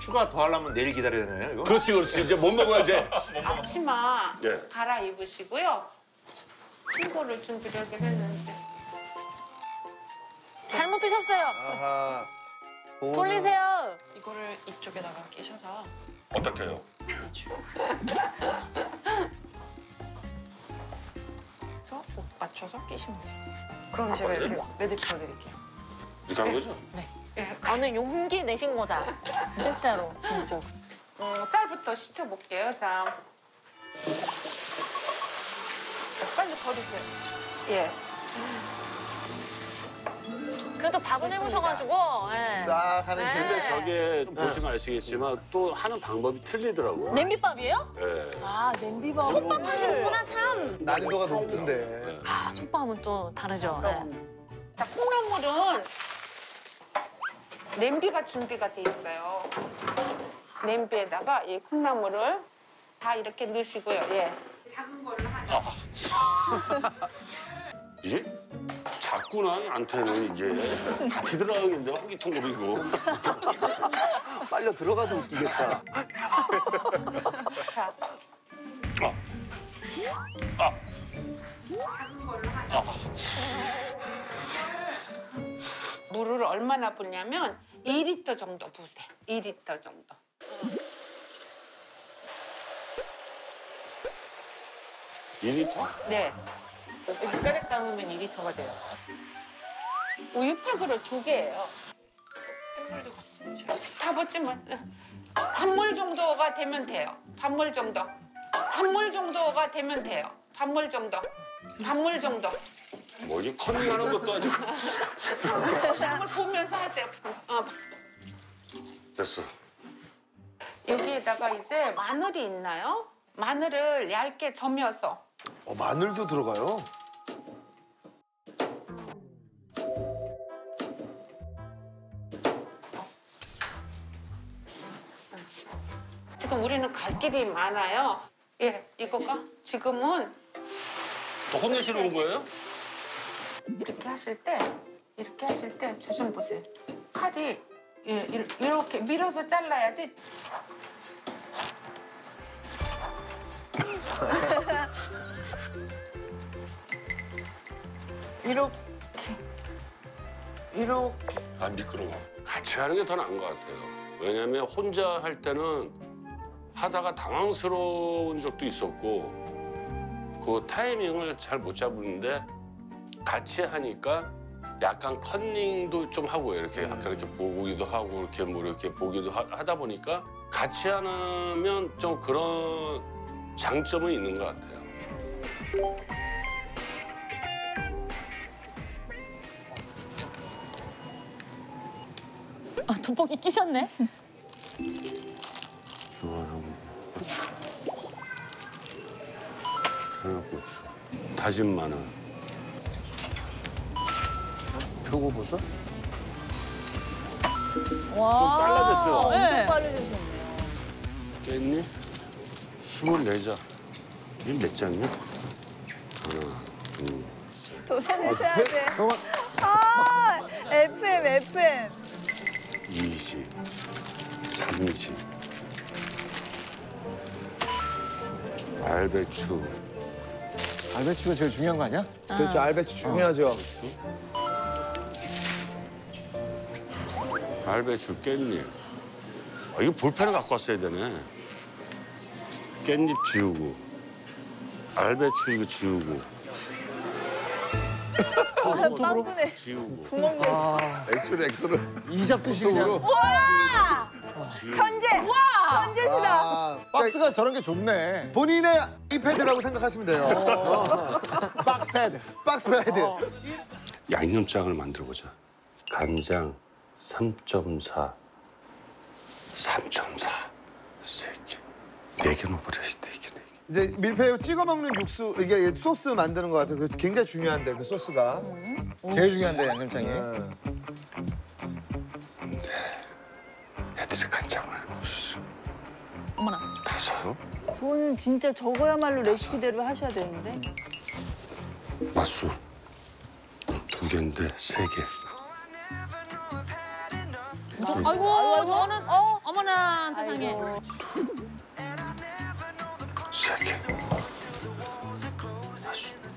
추가 더 하려면 내일 기다려야 되나요, 이거? 그렇지 그렇지 이제 못 먹어야 지. 앞치마 예. 갈아입으시고요. 신고를 준비를 하긴 했는데. 잘못 드셨어요. 아하. 돌리세요. 이거를 이쪽에다가 끼셔서 어떻게요? 그래서 꼭 맞춰서 끼시면 돼요. 그럼 제가 이렇게 매듭 쳐드릴게요. 이렇게 한 거죠? 예, 어느 용기 내신 거다. 진짜로. 진짜. 어, 쌀부터 씻어볼게요. 자. 빨리 버리세요. 예. 그래도 밥은 해보셔가지고. 예. 싹 하는 네. 게. 근데 저게 좀 보시면 아시겠지만 또 하는 방법이 틀리더라고요. 냄비밥이에요? 예. 아 냄비밥. 솥밥 하시는구나 참. 난이도가 높은데. 아 솥밥은 또 다르죠. 예. 자, 콩나물은 냄비가 준비가 돼 있어요. 냄비에다가 이 콩나물을 다 이렇게 넣으시고요. 예. 작은 걸로 하나. 이게 작구나 안테는 이게 같이 들어가겠는데 허기통으로 빨려 들어가도 웃기겠다. 아, 걸로 하나. 물을 얼마나 붓냐면 2리터 정도 부으세요. 2리터 정도. 2리터? 네. 육가락 담으면 2리터가 돼요. 우유팩으로 두 개예요. 다 벗지만 반물 정도가 되면 돼요. 반물 정도. 반물 정도가 되면 돼요. 반물 정도. 반물 정도. 뭐 이게 컨닝하는 것도 아니고. 한번 보면서 하세요. 어. 됐어. 여기에다가 이제 마늘이 있나요? 마늘을 얇게 점여서 어, 마늘도 들어가요? 지금 우리는 갈 길이 많아요. 예, 이거가 지금은 또 혼내시는 거예요? 이렇게 하실 때 이렇게 하실 때저좀 보세요. 칼이 예, 이- 이렇게 밀어서 잘라야지. 이렇게 이렇게 아 미끄러워. 같이 하는 게 더 나은 것 같아요. 왜냐면 혼자 할 때는 하다가 당황스러운 적도 있었고 그 타이밍을 잘 못 잡는데 같이 하니까 약간 컨닝도 좀 하고 이렇게 약간 이렇게 보기도 하고 이렇게 뭐 이렇게 보기도 하, 하다 보니까 같이 하면 좀 그런 장점은 있는 것 같아요. 돋보기 끼셨네. 고추. 청양고추. 다진 마늘. 표고버섯? 와. 좀 빨라졌죠? 엄청 빠르셨네. 깻잎? 24장. 이게 몇 장이야? 하나, 둘, 더 세내셔야 돼. 아, FM, FM. 20, 30. 알배추. 알배추가 제일 중요한 거 아니야? 그렇죠. 알배추 중요하죠. 알배추, 깻잎. 아, 이거 볼펜을 갖고 왔어야 되네. 깻잎 지우고, 알배추 이거 지우고, 빵꾸네. 구멍 내. 액수를 액수를. 이잡듯이 그냥 와! 천재! 천재시다. 아, 그러니까 박스가 저런 게 좋네. 본인의 이 패드라고 생각하시면 돼요. 박스 패드. 박스 패드. 양념장을 만들어 보자. 간장 3.4, 3.4, 세 개. 네개 넣어버려야지, 네 개, 네 개. 이제 밀푀유 찍어 먹는 육수 이게 소스 만드는 것 같아요. 그 굉장히 중요한데 그 소스가. 제일 중요한데 양념장이. 네. 애들이 간장을. 어머나. 가서 그거는 진짜 저거야말로 레시피대로 하셔야 되는데. 맛수 두 개인데 세 개. 저, 아이고, 저거는 어? 어머나 세상에. 세 개.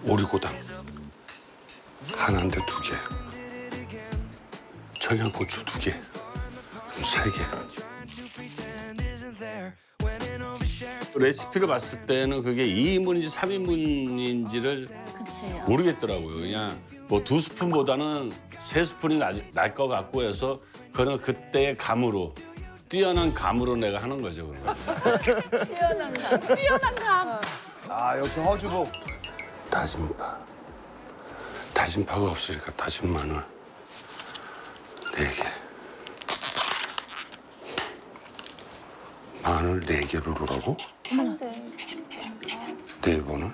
오리고당 하나인데 두 개. 청양고추 두 개. 그럼 세 개. 레시피를 봤을 때는 그게 2인분인지 3인분인지를 그치. 모르겠더라고요. 그냥 뭐 두 스푼보다는 세 스푼이 날 것 같고 해서 그는 그때의 감으로 뛰어난 감으로 내가 하는 거죠. 그런 거. 아 역시 허주복. 다진 파. 다진 파가 없으니까 다진 마늘 네 개. 마늘 네 개를 넣으라고? 네 번을?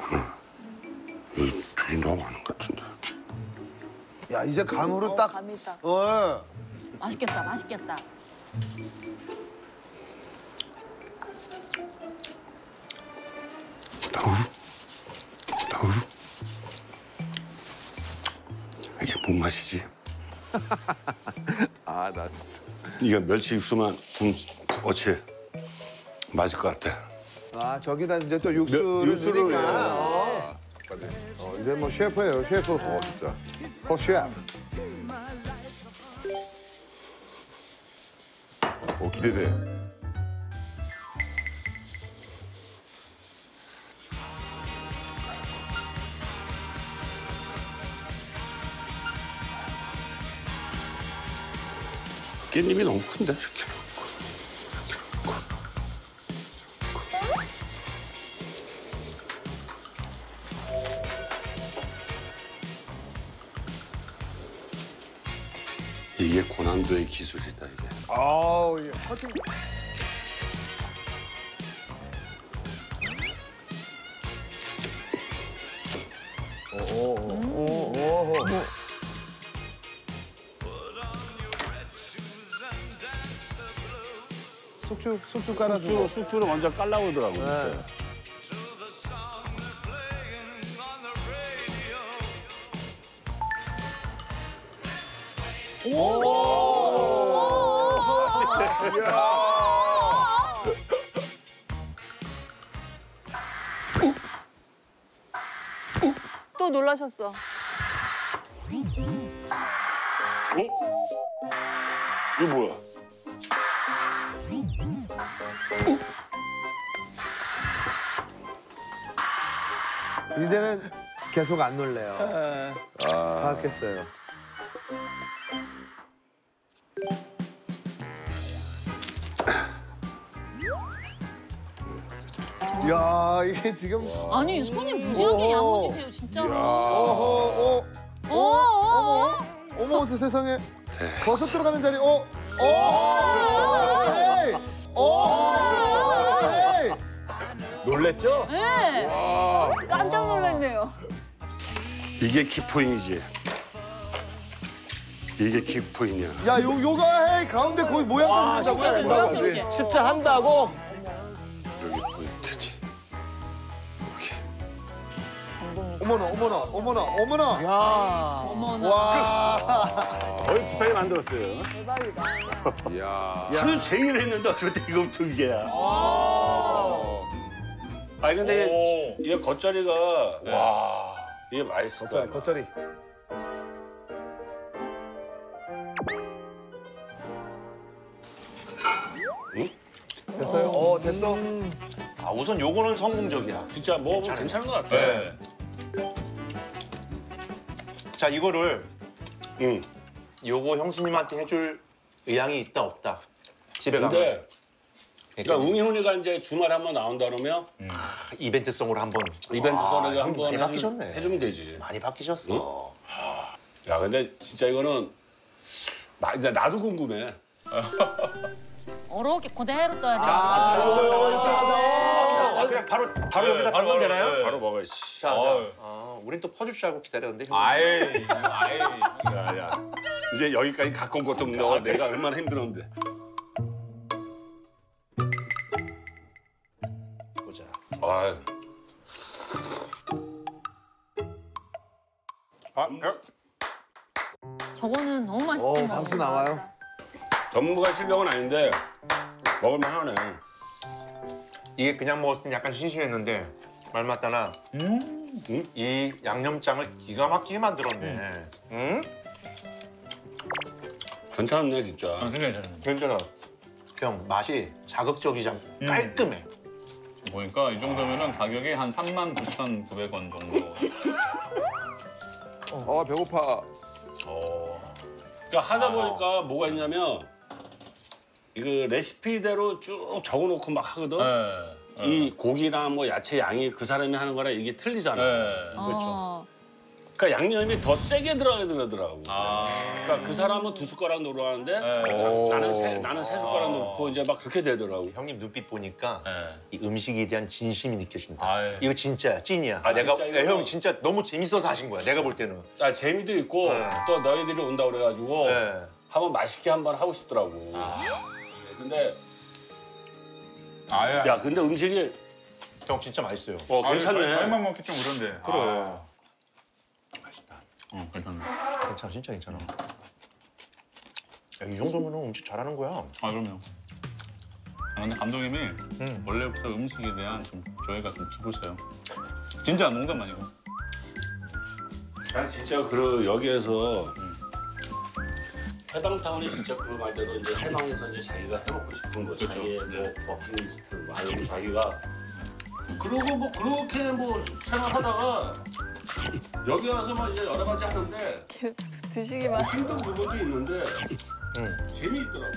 하나. 여기 둘이 너무 많은 것 같은데. 야 이제 감으로 딱. 감이 딱. 어. 맛있겠다, 맛있겠다. 나우? 나우? 이게 뭔 맛이지? 아 나 진짜. 이거 멸치 육수만 좀 어치 맞을 것 같아. 아 저기다 이제 또 육수를 육수를, 넣으니까. 예. 어. 어, 이제 뭐 셰프예요 셰프. 어 진짜. 어 셰프. 오 기대돼. 깻잎이 너무 큰데 이렇게 고난도의 기술이다 이게. 아우 예. 커팅. 숙주 숙주 깔아주고. 숙주, 숙주를 먼저 깔라고 그러더라고. 네. 또 놀라셨어. 이거 뭐야? 이제는 계속 안 놀래요. 파악했어요. 야 이게 지금 아니, 손이 무지하게 오. 야무지세요, 진짜로. 어허 어 어, 어, 어. 어머 저 세상에 버섯 들어가는 자리 어 어. 에이 어. 에이 놀랬죠? 네. 깜짝 놀랐네요. 이게 키포인이지. 이게 키포인이야. 야 요, 요가 해 가운데 거기 모양 만든다고 진짜 해 뭐야, 그러지? 십자 한다고? 어머나 어머나 어머나 어머나 야. 어머나. 와 거의 비슷하게 만들었어요. 이야. 하루 종일 했는데 어떻게 이거 두 개야? 아니 근데 이게 겉절이가 와 이게 맛있을 거야. 겉절이 됐어요 어 됐어 아 우선 요거는 성공적이야. 진짜 뭐 괜찮은 것 같아. 네. 자 이거를 응. 요거 형수님한테 해줄 의향이 있다 없다. 집에 가면 근데 그러니까 웅이훈이가 이제 주말 한번 나온다 그러면 이벤트성으로 한번 이벤트 선에서 형 한번 많이 해주- 바뀌셨네. 해주면 되지. 많이 바뀌셨어. 야 근데 진짜 이거는 마- 나- 나도 궁금해. 어렵게 그대로 떠야죠. 아, 아, 그냥 바로 바로 네, 여기다 바로, 담으면 바로, 되나요? 네. 바로 먹어야지. 자, 자. 아, 우린 또 퍼줄 줄 알고 기다렸는데. 아이, 아이. 야, 야. 이제 여기까지 갖고 온 것도 너 네. 내가 얼마나 힘들었는데. 보자. 아. 아, 야. 저거는 너무 맛있지. 어, 뭐. 박수 나와요. 전부가 실력은 아닌데 먹을만 하네. 이게 그냥 먹었을 땐 약간 심심했는데 말 맞다나 음? 이 양념장을 기가 막히게 만들었네. 음? 괜찮네 진짜. 아. 괜찮아. 형 맛이 자극적이지 않고 깔끔해. 보니까 이 정도면은 가격이 한 39,900원 정도. 아 배고파. 어. 그러니까 하다 보니까 뭐가 있냐면 이거 레시피대로 쭉 적어놓고 막 하거든. 네. 이 고기나 뭐 야채 양이 그 사람이 하는 거랑 이게 틀리잖아. 네. 어. 그러니까 양념이 더 세게 들어가게 되더라고. 아. 그러니까 그 사람은 두 숟가락 넣으러 하는데 네. 자, 나는 세 나는 세 숟가락 넣고 이제 막 그렇게 되더라고. 형님 눈빛 보니까 네. 이 음식에 대한 진심이 느껴진다. 아유. 이거 진짜야, 찐이야. 아, 내가 진짜 이거? 형 진짜 너무 재밌어서 하신 거야. 내가 볼 때는. 자 재미도 있고 네. 또 너희들이 온다 그래가지고 네. 한번 맛있게 한번 하고 싶더라고. 네, 근데 아예. 야 근데 음식이 형 진짜 맛있어요. 어 괜찮네. 저희, 저희만 먹기 좀 그런데. 그래. 아. 어, 괜찮네. 괜찮아, 진짜 괜찮아. 야, 이 정도면 음식 잘하는 거야. 아, 그럼요. 아, 근데 감독님이 음. 원래부터 음식에 대한 좀 조예가 좀 깊으세요. 진짜 농담 아니고. 난 진짜 그 여기에서 해방타운이 진짜 그 말대로 이제 해방에서 이제 자기가 해먹고 싶은 거 자기의 뭐 버킷리스트 뭐 아니면 자기가 그러고 뭐 그렇게 뭐 생활하다가 여기 와서 막 이제 여러 가지 하는데 드시기만. 힘든 부분도 있는데 응. 재미있더라고.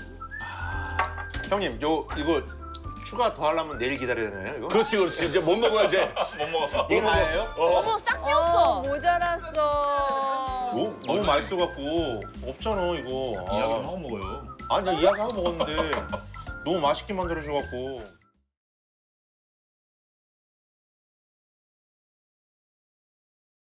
형님, 요 이거 추가 더 하려면 내일 기다려야 되나요? 이거? 그렇지 그렇지 이제 못 먹어야 지 못 먹었어. 이게 다예요? 어머 싹 비었어. 모자랐어. 너무, 너무 맛있어갖고 없잖아 이거. 이야기를 하고 먹어요. 아, 나 이야기 하고 먹었는데 너무 맛있게 만들어줘갖고.